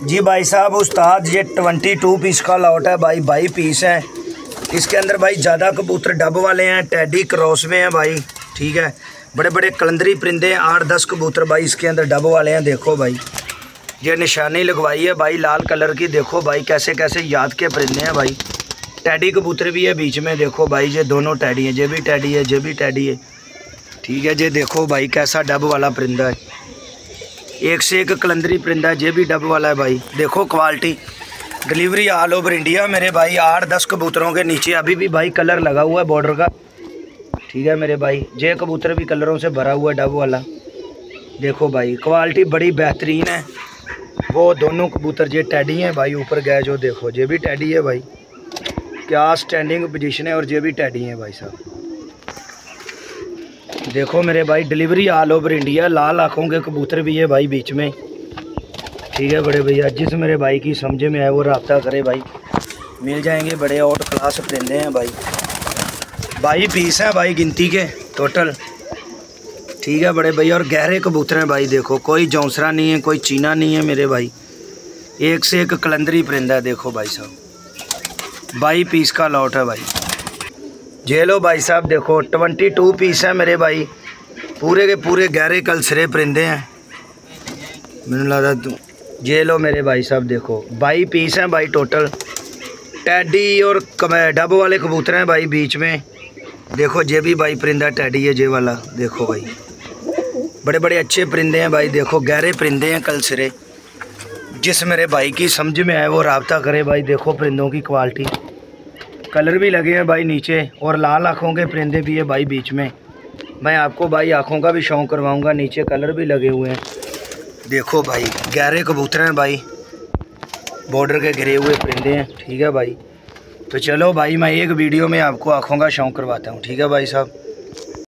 जी भाई साहब, उस्ताद, ये ट्वेंटी टू पीस का लॉट है भाई, बाई पीस है। इसके अंदर भाई ज़्यादा कबूतर डब वाले हैं, टैडी क्रॉस में हैं भाई, ठीक है। बड़े बड़े कलंदरी परिंदे हैं, आठ दस कबूतर भाई इसके अंदर डब वाले हैं, देखो भाई। ये निशानी लगवाई है भाई, लाल कलर की, देखो भाई कैसे कैसे याद के परिंदे हैं भाई। टैडी कबूतर भी है बीच में, देखो भाई, ये दोनों टैडी हैं, ये भी टैडी है, ये भी टैडी है। ठीक है, ये देखो भाई कैसा डब वाला परिंदा है। एक से एक कलंदरी परिंदा ये भी डब वाला है भाई। देखो quality delivery all over India मेरे भाई, आठ दस कबूतरों के नीचे। अभी भी भाई कलर लगा हुआ है बॉर्डर का। ठीक है मेरे भाई ये कबूतर भी कलरों से भरा हुआ है, डब वाला। देखो भाई क्वालिटी बड़ी बेहतरीन है। वो दोनों कबूतर ये टैडी हैं भाई, ऊपर गए जो देखो। ये भी टैडी है भाई। क्या स्टैंडिंग पोजीशन है और ये भी टैडी हैं भाई साहब। देखो मेरे भाई डिलीवरी ऑल ओवर इंडिया लाल आँखों के कबूतर भी है भाई बीच में। ठीक है बड़े भैया, जिस मेरे भाई की समझे में आए वो रबता करे भाई। मिल जाएँगे बड़े आउट क्लास परिंदे हैं भाई। भाई पीस हैं भाई गिनती के टोटल ठीक है बड़े भैया, और गहरे कबूतर हैं भाई, देखो, कोई जौसरा नहीं है, कोई चीना नहीं है मेरे भाई। एक से एक कलंदरी परिंदा है, देखो भाई साहब। बाई पीस का लॉट है भाई। ये लो भाई साहब, देखो ट्वेंटी टू पीस है मेरे भाई। पूरे के पूरे गहरे कलसरे परिंदे हैं। मैंने लगा तू ये लो मेरे भाई साहब, देखो, बाई पीस हैं भाई टोटल टैडी और डब वाले कबूतर हैं भाई बीच में। देखो, ये भी भाई परिंदा टैडी है, ये वाला। देखो भाई। बड़े बड़े अच्छे परिंदे हैं भाई, देखो, गहरे परिंदे हैं कल सिरे। जिस मेरे भाई की समझ में आए, वो रबता करे भाई, देखो परिंदों की क्वालिटी कलर भी लगे हैं भाई नीचे और लाल आँखों के परिंदे भी है भाई बीच में। मैं आपको भाई आँखों का भी शौक़ करवाऊँगा, नीचे कलर भी लगे हुए हैं। देखो भाई, गहरे कबूतर हैं भाई। बॉर्डर के घिरे हुए परिंदे हैं, ठीक है भाई। तो चलो भाई, मैं एक वीडियो में आपको आँखों का शौक़ करवाता हूँ, ठीक है भाई साहब?